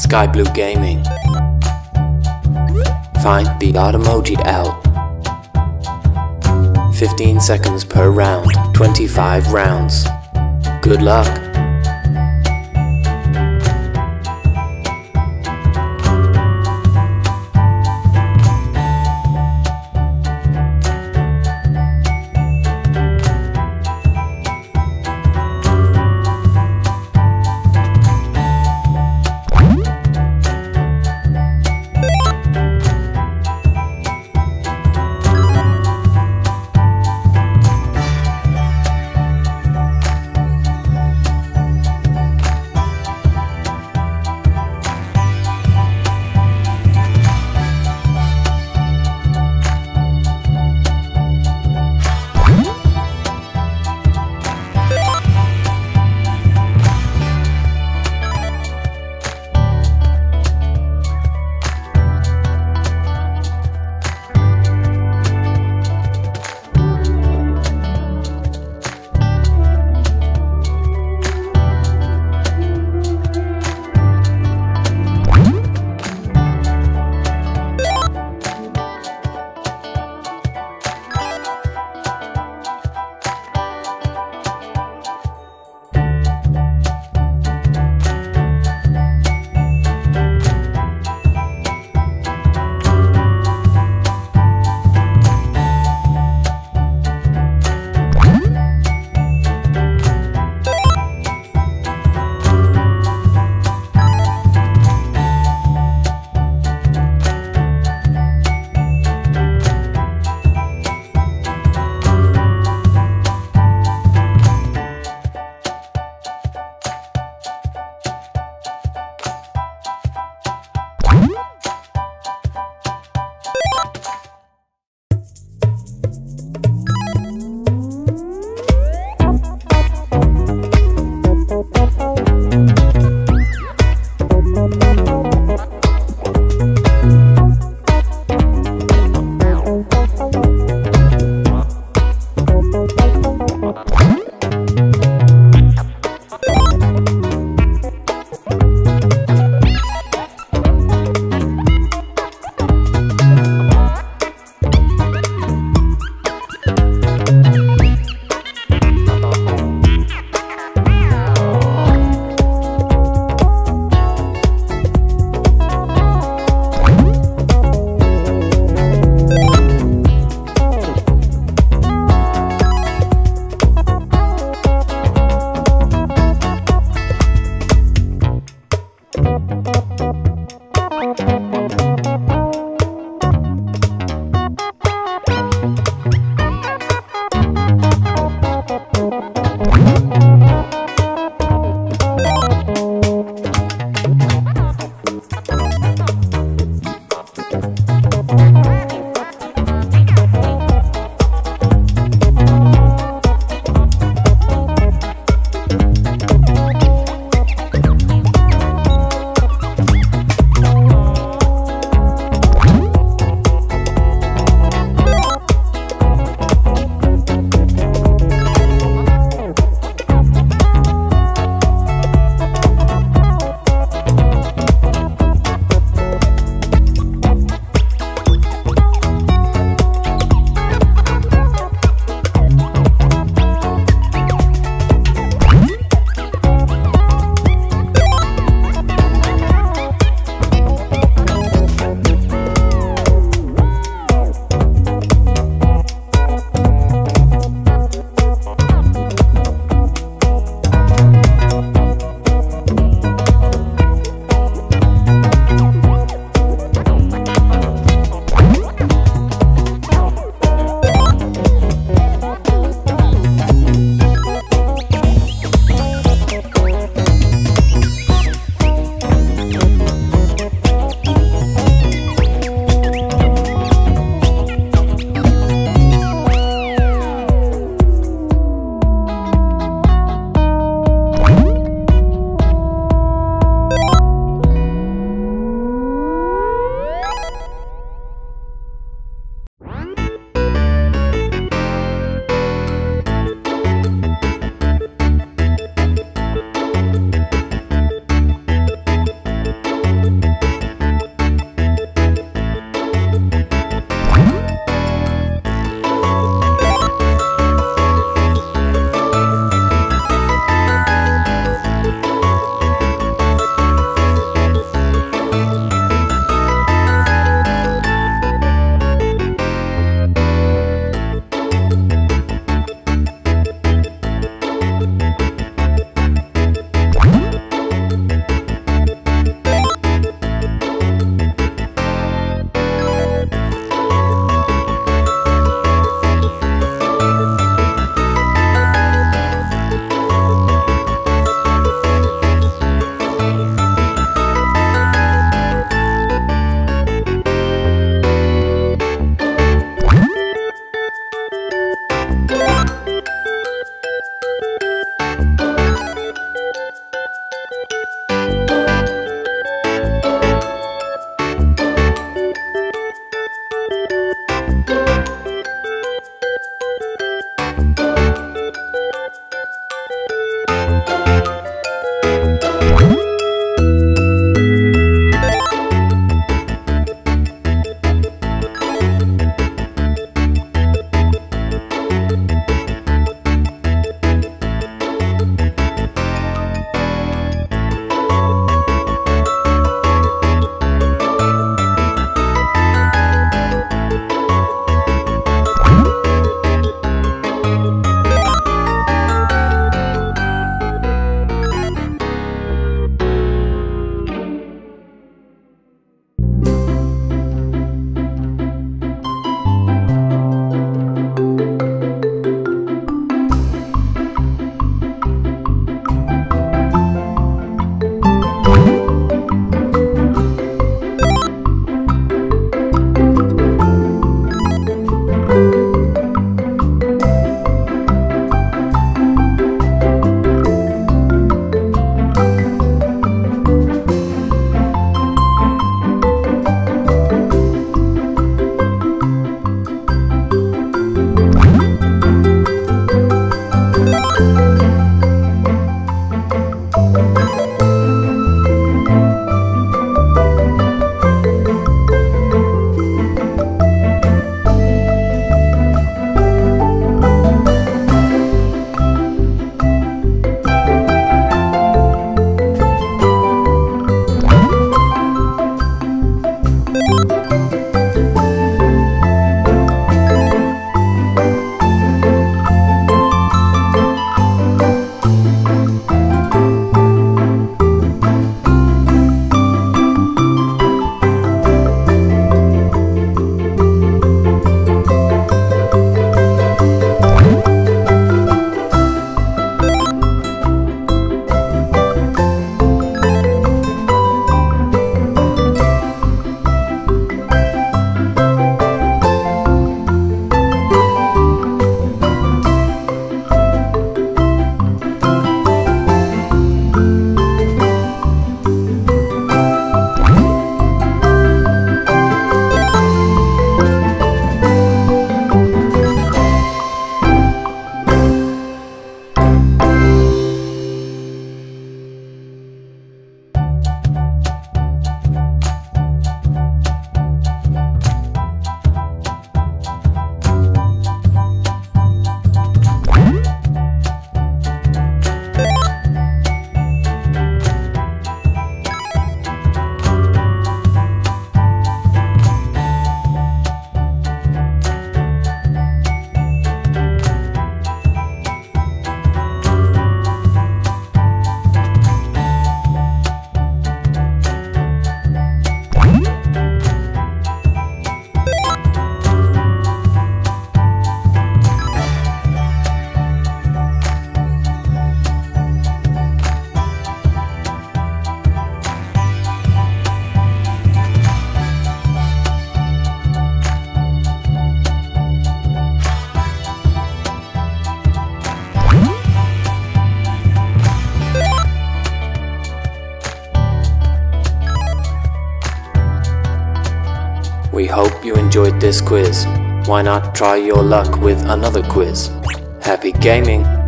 Sky Blue Gaming. Find the odd emoji out. 15 seconds per round, 25 rounds. Good luck. Hope you enjoyed this quiz. Why not try your luck with another quiz? Happy gaming!